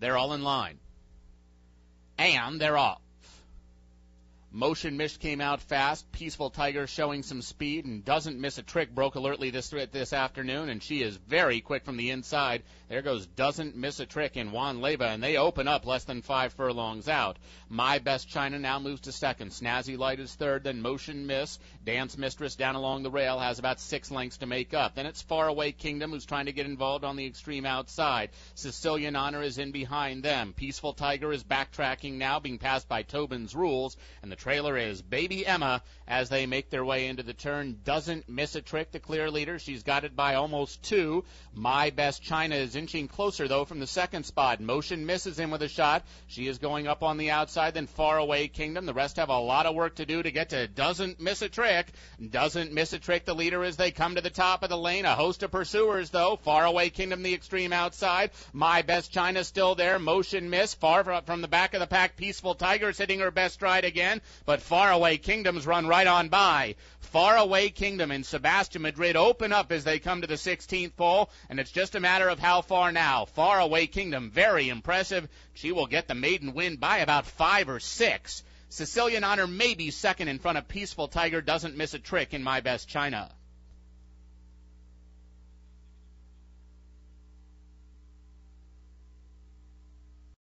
They're all in line. And they're off. Motion Miss came out fast. Peaceful Tiger showing some speed and doesn't miss a trick. Broke alertly this this afternoon, and she is very quick from the inside. There goes doesn't miss a trick in Juan Leyva, and they open up less than five furlongs out. My Best China now moves to second. Snazzi Light is third. Then Motion Miss, Dance Mistress down along the rail has about six lengths to make up. Then it's Faraway Kingdom who's trying to get involved on the extreme outside. Sicilian Honor is in behind them. Peaceful Tiger is backtracking now, being passed by Tobin's Rules, and the trailer is Baby Emma as they make their way into the turn. Doesn't miss a trick, the clear leader. She's got it by almost two. My Best China is inching closer, though, from the second spot. Motion misses him with a shot. She is going up on the outside, then Faraway Kingdom. The rest have a lot of work to do to get to doesn't miss a trick. Doesn't miss a trick, the leader as they come to the top of the lane. A host of pursuers, though. Faraway Kingdom, the extreme outside. My Best China still there. Motion miss. Far from the back of the pack. Peaceful Tiger hitting her best stride again, but Faraway Kingdom's run right on by. Faraway Kingdom and Sebastian Madrid open up as they come to the 16th pole, and it's just a matter of how far now. Faraway Kingdom, very impressive. She will get the maiden win by about five or six. Sicilian Honor may be second in front of Peaceful Tiger, doesn't miss a trick in My Best China.